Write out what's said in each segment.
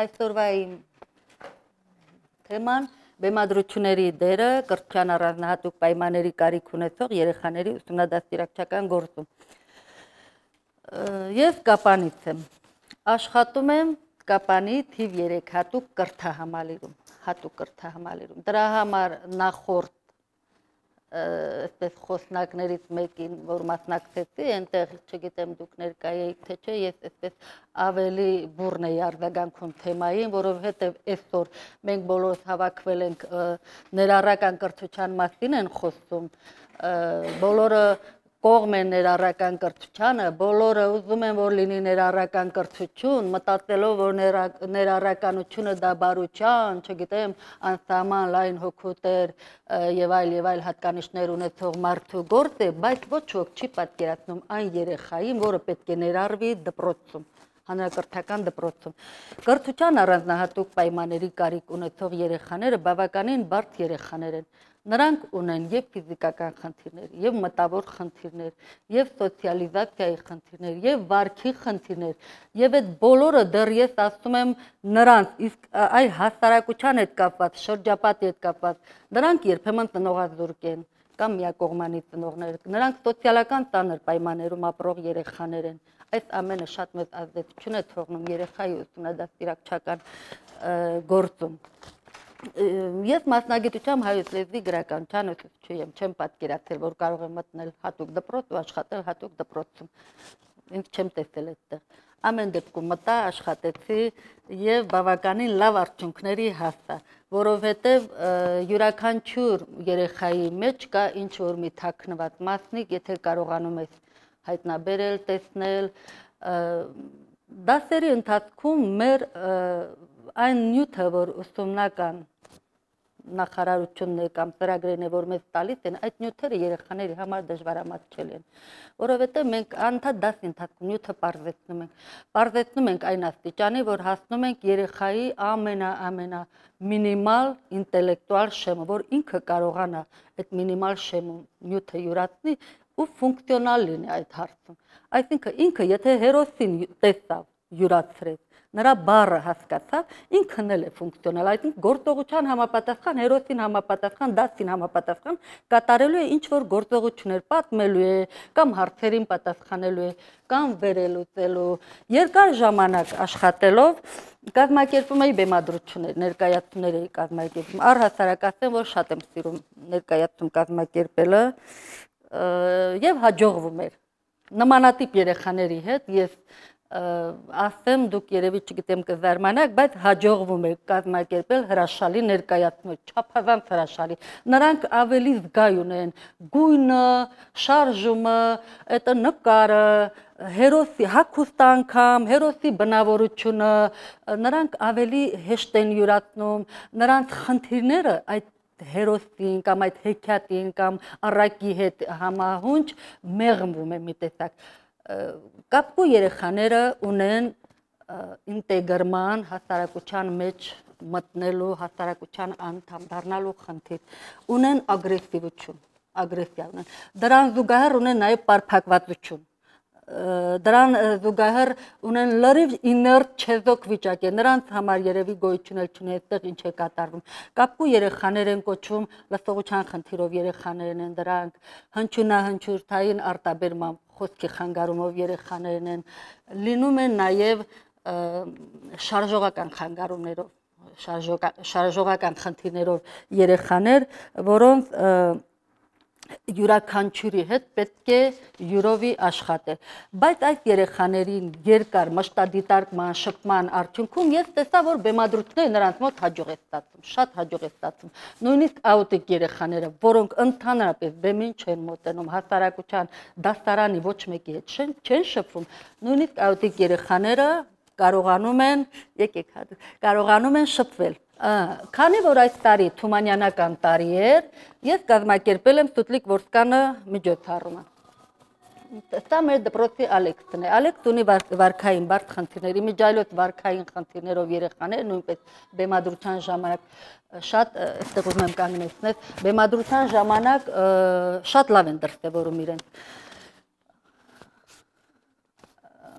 Այսօրվա իմ թեման բեմադրությունների դերը կրթության առանձնահատուկ պայմանների կարիք ունեցող երեխաների ուսումնադաստիարակչական գործում։ Ես կապանից եմ։ Աշխատում եմ կապանի թիվ 3 հատուկ կրթահամալիրում, հատուկ կրթահամալիրում։ Դրա համար նախորդ այսպես խոսնակներից մեկին, որ մասնակցեցի, այնտեղ չգիտեմ դուք ներկայ եք թե չէ, ես այսպես ավելի բուրն էի արձագանքում թեմային, որովհետև այսօր մենք բոլորս հավաքվել ենք ներառական կրթության մասին են խոսում, բոլորը կողմ են ներառական կրթությանը, բոլորը ուզում են որ լինի ներառական կրթություն, մտածելով որ ներառականությունը դա բարության, չգիտեմ, անսահման լայն հոգուտեր եւ այլ եւ այլ հատկանիշներ ունեցող մարդու գործ է, բայց ոչ ոք չի պատկերացնում այն երեխային, որը պետք է ներառվի դպրոցում հանրակրթական դպրոցում։ Կրթության առանձնահատուկ պայմանների կարիք ունեցող երեխաները բավականին բարդ երեխաներ են Նրանք ունեն եւ ֆիզիկական խնդիրներ, եւ մտավոր խնդիրներ, եւ սոցիալիզացիայի խնդիրներ, եւ վարքի խնդիրներ, եւ այդ բոլորը դեռ ես ասում եմ նրանց, իսկ այ հասարակության հետ կապված, շրջապատի հետ կապված, նրանք երբեմն տնողազուրկ են կամ միակողմանի ծնողներ, նրանք սոցիալական ծանր պայմաններում ապրող երեխաներ են։ Այս ամենը շատ մեծ ազդեցություն է թողնում երեխայի ուսումնադաստիարակչական գործում ես մասնագիտությամբ հայոց լեզվի գրականության ուսուցչի եմ, չեմ պատկերացել, որ կարող եմ մտնել հատուկ դպրոց ու աշխատել հատուկ դպրոցում։ Ինձ չեմ տեսել այդտեղ։ Ամեն դեպքում մտա, աշխատեցի եւ բավականին լավ արդյունքների հասա, որովհետեւ յուրաքանչյուր երեխայի մեջ կա ինչ որ մի թաքնված մասնիկ, եթե կարողանում ես հայտնաբերել, տեսնել, դասերի ընթացքում մեր այն նյութը, որ ուսումնական նախարարությունն է կամ ծրագրերն է, որ մեզ տալիս են, այդ նյութերը երեխաների համար դժվարամատչելի են, որովհետև մենք անդադ դասի ընթացքում նյութը բարձեցնում ենք։ Բարձեցնում ենք այն աստիճանի, որ հասնում ենք երեխայի ամենա ամենա մինիմալ ինտելեկտուալ շեմը, որ ինքը կարողանա այդ մինիմալ շեմը նյութը յուրացնի ու ֆունկցիոնալ լինի այդ հարցում։ Այսինքն ինքը եթե հերոսին տեսավ, յուրացրեց, նրա բառը հասկացավ, ինքն էլ է ֆունկցիոնալ, այսինքն գործողության համապատասխան, հերոսին համապատասխան, դասին համապատասխան կատարելու է ինչ որ գործողություններ, պատմելու է կամ հարցերին պատասխանելու է կամ վերելուծելու։ Երկար ժամանակ աշխատելով կազմակերպում էի բեմադրություններ, ներկայացումներ էի կազմակերպում։ Առհասարակ ասեմ, որ շատ եմ սիրում ներկայացում կազմակերպելը եւ հաջողվում էր նմանատիպ երեխաների հետ ես ասեմ դուք երևի չգիտեմ կզարմանաք, բայց հաջողվում է կազմակերպել հրաշալի ներկայացում, չափազանց հրաշալի։ Նրանք ավելի զգայ ունեն գույնը, շարժումը, այդ նկարը, հերոսի հակուստ անգամ, հերոսի բնավորությունը, նրանք ավելի հեշտ են յուրացնում, նրանց խնդիրները այդ հերոսին կամ այդ հեքիաթին կամ առակի հետ համահունչ մեղմվում է մի տեսակ կապկու երեխաները ունեն ինտեգրման հասարակության մեջ մտնելու, հասարակության անդամ դառնալու խնդիր, ունեն ագրեսիվություն, ագրեսիա ունեն։ Դրան զուգահեռ ունեն նաև պարփակվածություն դրան զուգահեռ ունեն լրիվ իներտ չեզոք վիճակ է նրանց համար երևի գոյություն էլ չունի այդտեղ ինչ է կատարվում կապկու երեխաներ են կոչվում լսողության խնդիրով երեխաներն են դրանք հնչյունահնչյուրթային արտաբերման խոսքի խանգարումով երեխաներն են, լինում են նաև շարժողական խանգարումներով, շարժողական խնդիրներով երեխաներ, որոնց յուրաքանչյուրի հետ պետք է յուրովի աշխատել։ Բայց այդ երեխաներին երկար մշտադիտարկման, շփման արդյունքում ես տեսա, որ բեմադրությունները նրանց մոտ հաջող է ստացվում, շատ հաջող է ստացվում։ Նույնիսկ աուտիկ երեխաները, որոնք ընդհանրապես բեմին չեն մոտենում, հասարակության դաստարանի ոչ մեկի հետ չեն, չեն շփվում, նույնիսկ աուտիկ երեխաները կարողանում են, եկեք հա, կարողանում են շփվել Քանի որ այս տարի Թումանյանական տարի էր, ես կազմակերպել եմ Ստուտլիկ Որսկանը միջոցառումը։ Սա մեր դպրոցի Ալեքսն է։ Ալեքս ունի վարքային բարդ խնդիրների, միջայլոց վարքային խնդիրներով երեխաներ, նույնպես բեմադրության ժամանակ շատ այստեղ ուզում եմ կանգնեցնել, բեմադրության ժամանակ շատ լավ են դրսևորում իրենց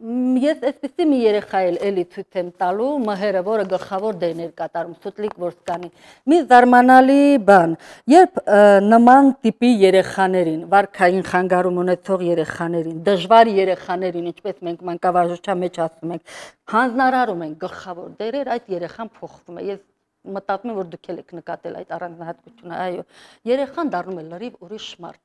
ես այսպեսի մի երեխա էլ էլի ցույց եմ տալու մհերը, որը գլխավոր դերներ կատարում Սուտլիկ Որսկանի։ Մի զարմանալի բան, երբ նման տիպի երեխաներին, վարքային խանգարում ունեցող երեխաներին, դժվար երեխաներին, ինչպես մենք մանկավարժության մեջ ասում ենք, հանձնարարում են գլխավոր դերեր, այդ երեխան փոխվում է։ Ես մտածում եմ, որ դուք եք նկատել այդ առանձնահատկությունը, այո։ Երեխան դառնում է լրիվ ուրիշ մարդ։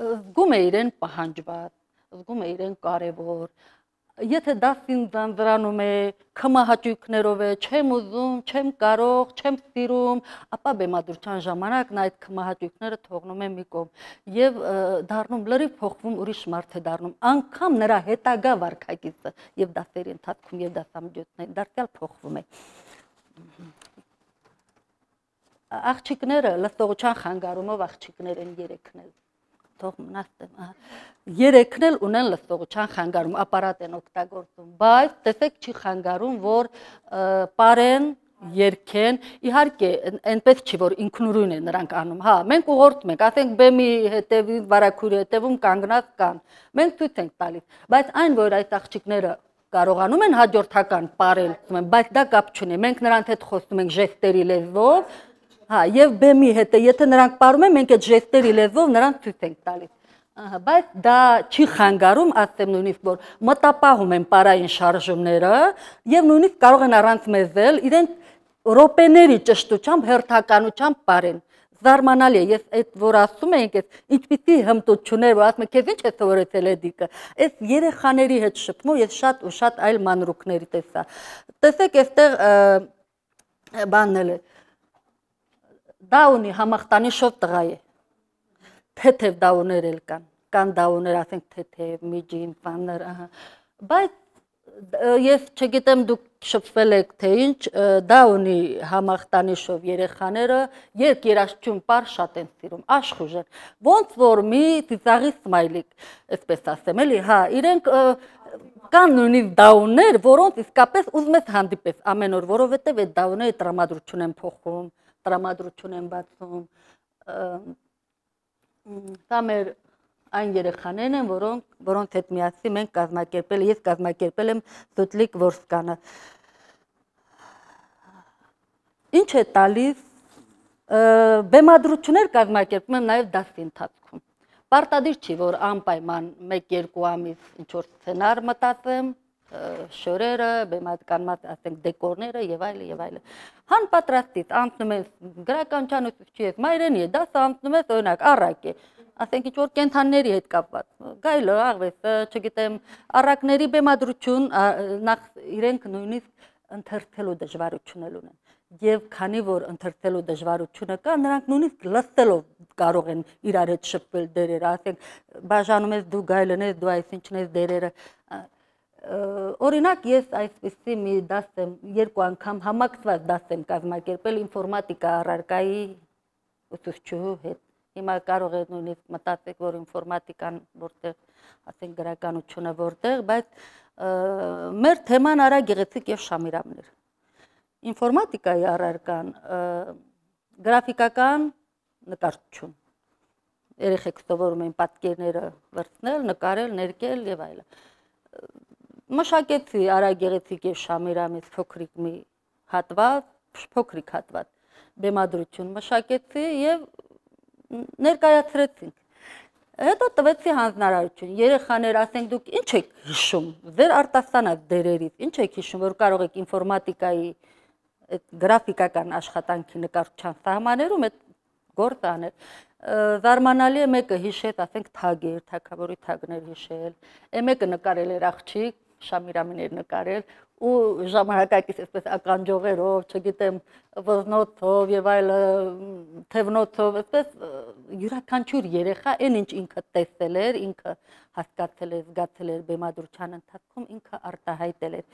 Զգում է իրեն պահանջված, զգում է իրեն կարևոր, եթե դասին ձանձրանում է, քմահաճույքներով է, չեմ ուզում, չեմ կարող, չեմ սիրում, ապա բեմադրության ժամանակ նա այդ քմահաճույքները թողնում է մի կողմ եւ դառնում լրիվ փոխվում ուրիշ մարդ է դառնում։ Անկամ նրա հետագա վարքագիծը եւ դասերի ընթացքում եւ դասամիջոցներին դարձյալ փոխվում է աղջիկները լստողության խանգարումով աղջիկներ են երեքնել թող ահա։ Երեքն էլ ունեն լսողության խանգարում, ապարատ են օգտագործում, բայց տեսեք չի խանգարում, որ պարեն երկեն, իհարկե, այնպես չի որ ինքնուրույն է նրանք անում։ Հա, մենք ուղղորդում ենք, ասենք բեմի հետևին, վարակուրի հետևում կանգնած կան։ Մենք ցույց ենք տալիս, բայց այն որ այդ աղջիկները կարողանում են հաջորդական ապարել, բայց դա կապ չունի։ Մենք նրանց հետ խոսում ենք ժեստերի լեզվով, Հա, եւ բեմի հետ է, եթե նրանք ապարում են, մենք այդ ժեստերի լեզվով նրանց ցույց ենք տալիս։ Ահա, բայց դա չի խանգարում, ասեմ նույնիսկ որ մտապահում են պարային շարժումները եւ նույնիսկ կարող են առանց մեզել իրենք ռոպեների ճշտությամբ, հերթականությամբ ապարեն զարմանալի է։ Ես այդ որ ասում ենք, այս ինչպիսի հմտություններ, որ ասում եմ, քեզ ինչ է սովորեցել էդիկը։ Այս երեխաների հետ շփվում ես շատ ու շատ այլ մանրուքների տեսա։ Տեսեք, այստեղ բանն էլ է դա ունի համախտանիշով տղա է։ Թեթև դաուներ էլ կան, կան դաուներ, ասենք թեթև, միջին, բաներ, ահա։ Բայց ես չգիտեմ դուք շփվել եք թե ինչ, դա ունի համախտանիշով երեխաները, երկ երաշտություն པար շատ են սիրում, աշխուժ են։ Ոնց որ մի ծիծաղի սմայլիկ, այսպես ասեմ, էլի, հա, իրենք կան նույնիսկ դաուններ, որոնց իսկապես ուզում ես հանդիպես ամեն օր, որովհետև այդ դաունները տրամադրություն են փոխում, տրամադրություն են բացում դա մեր այն երեխաներն են, որոնք որոնց հետ միասին մենք կազմակերպել, ես կազմակերպել եմ Զուտլիկ Որսկանը։ Ինչ է տալիս բեմադրություններ կազմակերպում եմ նաև դասի ընթացքում։ Պարտադիր չի, որ անպայման 1-2 ամիս ինչ որ սցենար մտածեմ, շորերը, բեմականված, ասենք դեկորները եւ այլը եւ այլը։ Հան պատրաստից անցնում ես գրականչան ուսուցչի հետ, մայրենի է, դասը անցնում ես օրինակ առակ է ասենք ինչ որ կենթանների հետ կապված գայլը աղվեսը չգիտեմ առակների բեմադրություն նախ իրենք նույնիսկ ընթերցելու դժվարություններ ունեն եւ քանի որ ընթերցելու դժվարությունը կա նրանք նույնիսկ լսելով կարող են իրար հետ շփվել դերերը ասենք բաժանում ես դու գայլն ես դու այսինչն ես դերերը օրինակ ես այսպեսի մի դաս եմ երկու անգամ համակցված դաս եմ կազմակերպել ինֆորմատիկա առարկայի ուսուցչուհու հետ։ Հիմա կարող եք նույնիսկ մտածեք, որ ինֆորմատիկան որտեղ, ասենք գրականությունը որտեղ, բայց մեր թեման արա գեղեցիկ եւ շամիրամներ։ Ինֆորմատիկայի առարկան գրաֆիկական նկարչություն երեխեք սովորում են պատկերները վրցնել, նկարել, ներկել եւ այլն մշակեցի Արագեղեցիկ եւ Շամիրամից փոքրիկ մի հատված, փոքրիկ հատված բեմադրություն մշակեցի եւ ներկայացրեցինք։ Հետո տվեցի հանձնարարություն։ Երեխաներ, ասենք դուք ինչ եք հիշում ձեր արտասանած դերերից, ինչ եք հիշում, որ կարող եք ինֆորմատիկայի այդ գրաֆիկական աշխատանքի նկարչության սահմաններում այդ գործ անել զարմանալի է մեկը հիշեց, ասենք թագեր, թակավորի թագներ հիշել, է մեկը նկարել էր աղջիկ, շամիրամիներ նկարել ու ժամանակակից այսպես ականջողերով, չգիտեմ, ոզնոցով եւ այլ թևնոցով, այսպես յուրաքանչյուր երեխա այն ինչ ինքը տեսել էր, ինքը հասկացել էր, զգացել էր բեմադրության ընթացքում, ինքը արտահայտել էր։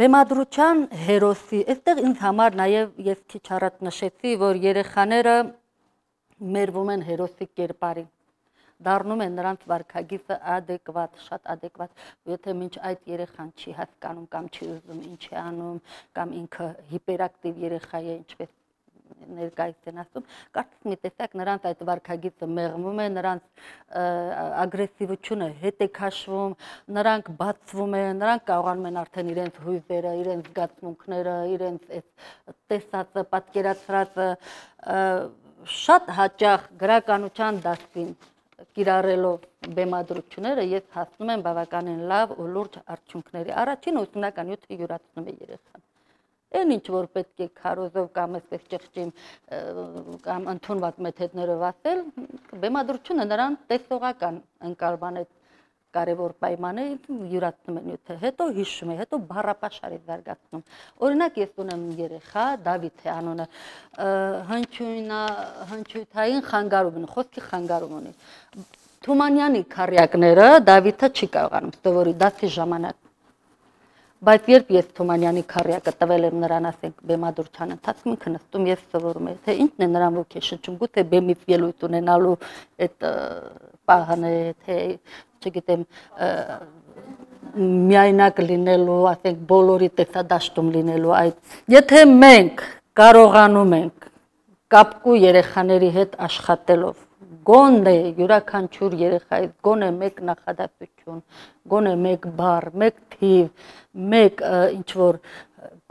Բեմադրության հերոսի, այստեղ ինձ համար նաև ես քիչ առաջ նշեցի, որ երեխաները մերվում են հերոսի կերպարին դառնում են նրանց վարքագիծը adekvat, շատ adekvat, եթե մինչ այդ երեխան չի հասկանում կամ չի ուզում ինչ է անում, կամ ինքը հիպերակտիվ երեխա է, ինչպես ներկայից են ասում, կարծես մի տեսակ նրանց այդ վարկագիծը մեղմում է, նրանց ագրեսիվությունը հետ է քաշվում, նրանք բացվում են, նրանք կարողանում են արդեն իրենց հույզերը, իրենց զգացմունքները, իրենց այս տեսածը, պատկերացրածը շատ հաճախ գրականության դասին կիրառելով բեմադրությունները ես հասնում եմ բավականին լավ ու լուրջ արդյունքների։ Առաջին ուսումնական նյութը յուրացնում է երեխան։ Այն ինչ որ պետք է քարոզով կամ այսպես ճղճին կամ ընդունված մեթոդներով ասել, բեմադրությունը նրան տեսողական ընկալման է կարևոր պայմանը յուրացնում է նյութը, հետո հիշում է, հետո բառապաշար է զարգացնում։ Օրինակ ես ունեմ երեխա, Դավիթ է անունը, հնչյունա, հնչյութային խանգարում ունի, խոսքի խանգարում ունի։ Թումանյանի քարյակները Դավիթը չի կարողանում սովորի դասի ժամանակ բայց երբ ես Թումանյանի քարյակը տվել եմ նրան, ասենք, բեմադրության ընթացքում ինքը նստում եւ սովորում է, թե ինքն է նրան ոգեշնչում, գուցե բեմից ելույթ ունենալու այդ պահն է, թե չգիտեմ, միայնակ լինելու, ասենք, բոլորի տեսադաշտում լինելու այդ։ Եթե մենք կարողանում ենք կապկու երեխաների հետ աշխատելով գոնե յուրաքանչյուր երեխայից գոնե մեկ նախադասություն, գոնե մեկ բառ, մեկ թիվ, մեկ ինչ որ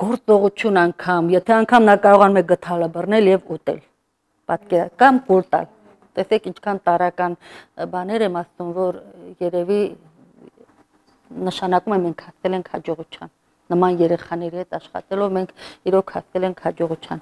գործողություն անգամ, եթե անգամ նա կարողանում է գթալը բռնել եւ ուտել։ Պատկերա կամ կուլ տալ տեսեք ինչքան տարական բաներ եմ ասում, որ երևի նշանակում է մենք հասել ենք հաջողության։ Նման երեխաների հետ աշխատելով մենք իրոք հասել ենք հաջողության։